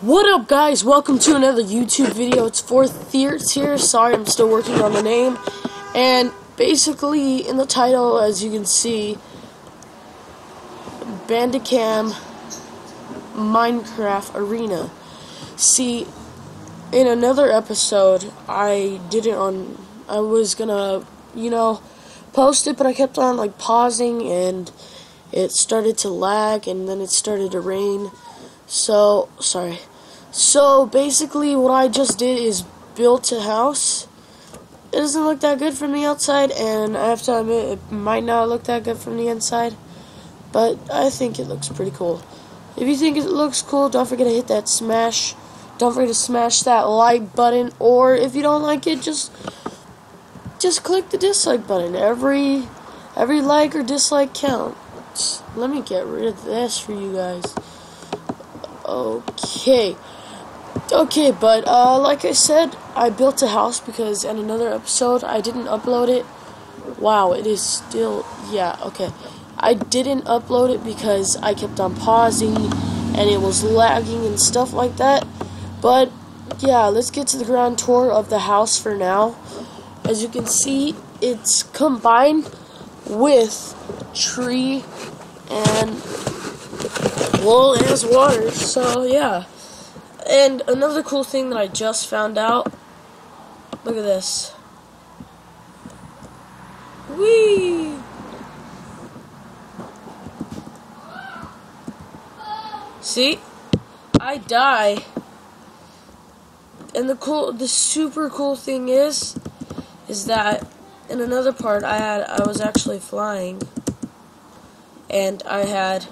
What up guys, welcome to another YouTube video, it's 4th Thierts here, sorry I'm still working on the name, and basically in the title as you can see, Bandicam Minecraft Arena. See, in another episode, I did it on, I was gonna, you know, post it, but I kept on like pausing and it started to lag and then it started to rain. So, sorry. So, basically, what I just did is built a house. It doesn't look that good from the outside, and I have to admit, it might not look that good from the inside. But I think it looks pretty cool. If you think it looks cool, don't forget to hit that smash. Don't forget to smash that like button, or if you don't like it, just just click the dislike button. Every every like or dislike counts. Let me get rid of this for you guys. Okay. Okay, but uh, like I said, I built a house because in another episode I didn't upload it. Wow, it is still yeah okay. I didn't upload it because I kept on pausing and it was lagging and stuff like that. But yeah, let's get to the ground tour of the house for now. As you can see, it's combined with tree and well, it has water, so yeah. And another cool thing that I just found out. Look at this. Whee! See? I die. And the cool the super cool thing is is that in another part I had I was actually flying and I had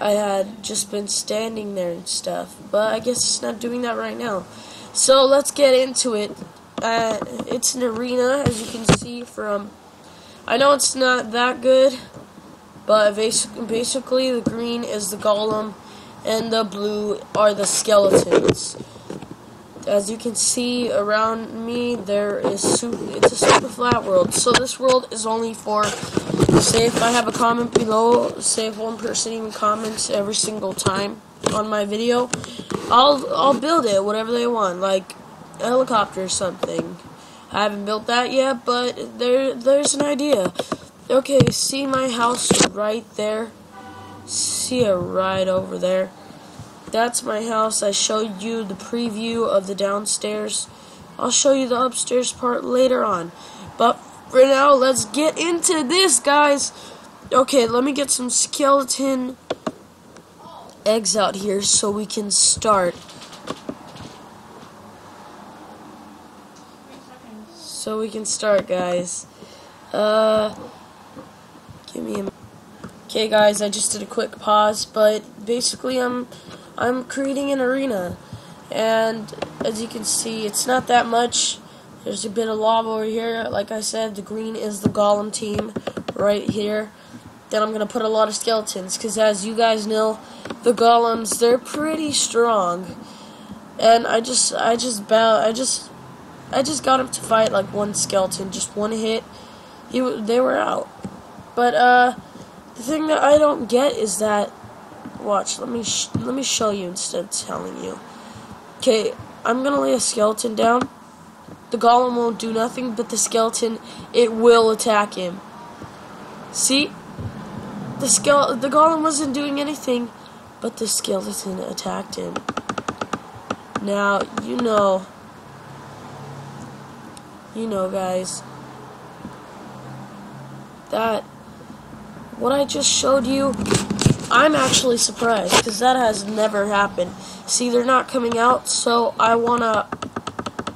I had just been standing there and stuff. But I guess it's not doing that right now. So let's get into it. Uh, it's an arena, as you can see from. I know it's not that good, but basically the green is the golem, and the blue are the skeletons. As you can see around me, there is super, it's a super flat world. So this world is only for say if I have a comment below, say if one person even comments every single time on my video, I'll I'll build it whatever they want, like a helicopter or something. I haven't built that yet, but there there's an idea. Okay, see my house right there? See it right over there. That's my house. I showed you the preview of the downstairs. I'll show you the upstairs part later on. But for now, let's get into this, guys. Okay, let me get some skeleton eggs out here so we can start. So we can start, guys. Uh, give me a. Okay, guys, I just did a quick pause, but basically, I'm I'm creating an arena, and as you can see, it's not that much. There's a bit of lava over here. Like I said, the green is the golem team right here. Then I'm going to put a lot of skeletons because as you guys know, the golems, they're pretty strong. And I just I just bow I just I just got him to fight like one skeleton, just one hit. He they were out. But uh the thing that I don't get is that watch, let me let me show you instead of telling you. Okay, I'm to lay a skeleton down the golem won't do nothing, but the skeleton, it will attack him. See? The skele the golem wasn't doing anything, but the skeleton attacked him. Now, you know, you know, guys, that what I just showed you, I'm actually surprised because that has never happened. See, they're not coming out, so I want to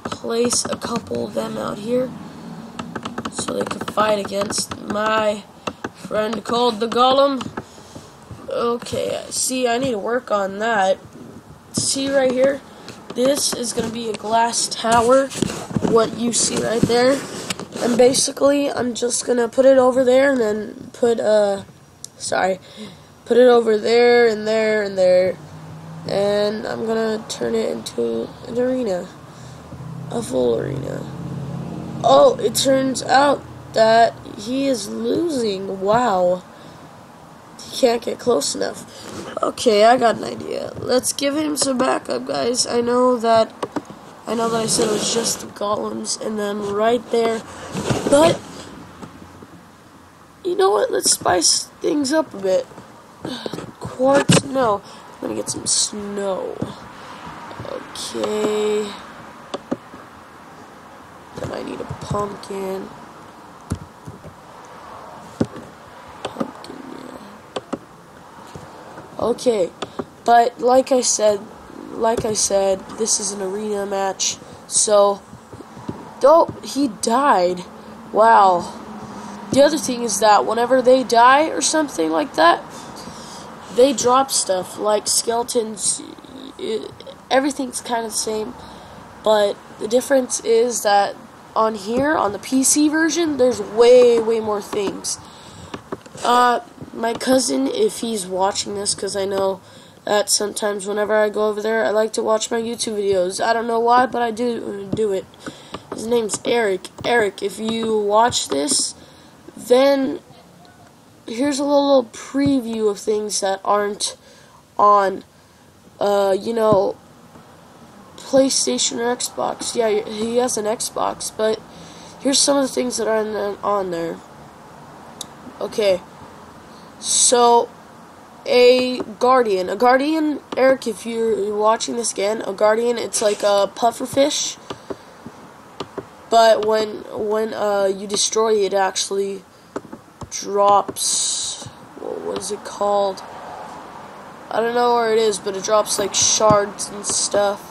place a couple of them out here so they can fight against my friend called the Golem. Okay, see, I need to work on that. See right here? This is going to be a glass tower, what you see right there. And basically, I'm just going to put it over there and then put, uh, sorry, put it over there and there and there. And I'm to turn it into an arena a full arena. Oh, it turns out that he is losing. Wow. He can't get close enough. Okay, I got an idea. Let's give him some backup, guys. I know that I know that I said it was just the golems and then right there, but you know what? Let's spice things up a bit. Quartz? No. I'm gonna get some snow. Okay. Then I need a pumpkin. Pumpkin, yeah. Okay. But like I said, like I said, this is an arena match. So, though he died, wow. The other thing is that whenever they die or something like that, they drop stuff like skeletons. everything's kind of the same, but the difference is that on here, on the PC version, there's way, way more things. Uh, my cousin, if he's watching this, because I know that sometimes whenever I go over there, I like to watch my YouTube videos. I don't know why, but I do do it. His name's Eric. Eric, if you watch this, then here's a little preview of things that aren't on, uh, you know, PlayStation or Xbox. Yeah, he has an Xbox, but here's some of the things that are the, on there. Okay, so a guardian, a guardian, Eric. If you're watching this again, a guardian, it's like a pufferfish. But when when uh, you destroy it, actually drops. What was it called? I don't know where it is, but it drops like shards and stuff.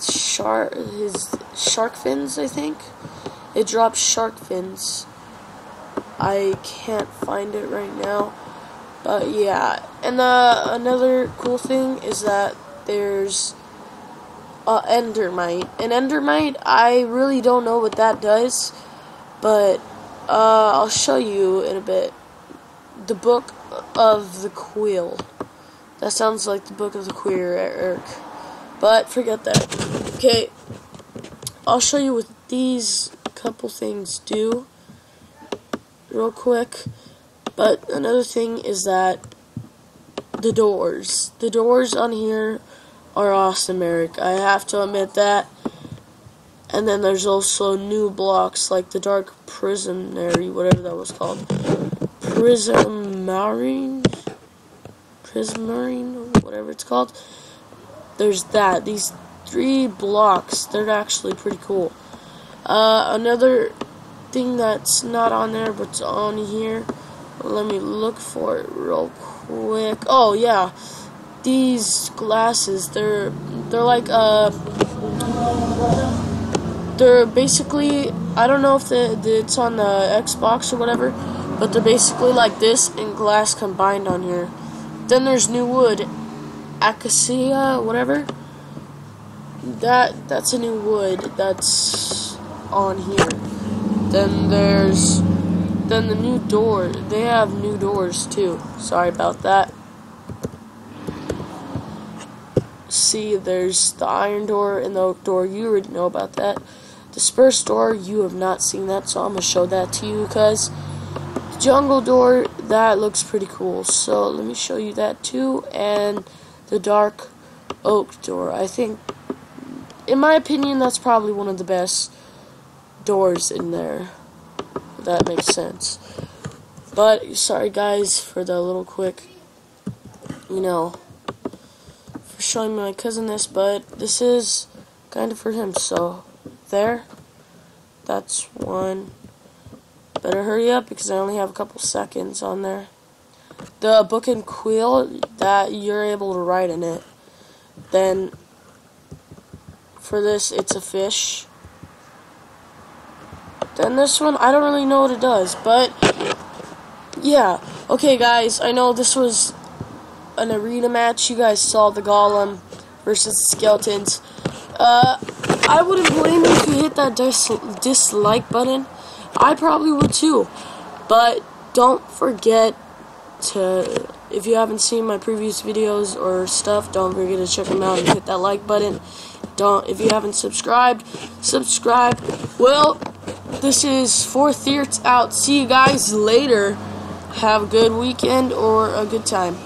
Shark, his shark fins, I think. It drops shark fins. I can't find it right now, but yeah. And uh, another cool thing is that there's uh, Endermite. And Endermite, I really don't know what that does, but uh, I'll show you in a bit. The Book of the Quill. That sounds like the Book of the Queer, Eric. But forget that. Okay, I'll show you what these couple things do real quick. But another thing is that the doors. The doors on here are awesome, Eric. I have to admit that. And then there's also new blocks like the Dark Prisonary, whatever that was called. Prismarine? Prismarine? Whatever it's called. There's that. These three blocks, they're actually pretty cool. Uh, another thing that's not on there but's on here. Let me look for it real quick. Oh yeah, these glasses. They're they're like uh they're basically I don't know if the, the, it's on the Xbox or whatever, but they're basically like this and glass combined on here. Then there's new wood, acacia, whatever. That that's a new wood that's on here. Then there's then the new door. They have new doors too. Sorry about that. See, there's the iron door and the oak door. You already know about that. This spruce door, you have not seen that, so I'm going to show that to you because jungle door, that looks pretty cool. So let me show you that too. And the dark oak door. I think, in my opinion, that's probably one of the best doors in there. that makes sense. But, sorry guys for the little quick, you know, for showing my cousin this, but this is kind of for him, so there. That's one. Better hurry up because I only have a couple seconds on there. The book and quill that you're able to write in it. Then for this, it's a fish. Then this one, I don't really know what it does, but yeah. Okay, guys, I know this was an arena match. You guys saw the golem versus the skeletons. Uh, I wouldn't blame you if you hit that dis dislike button. I probably would too. But don't forget to, if you haven't seen my previous videos or stuff, don't forget to check them out and hit that like button. Don't, if you haven't subscribed, subscribe. Well, this is 4 Thirts out. See you guys later. have a good weekend or a good time.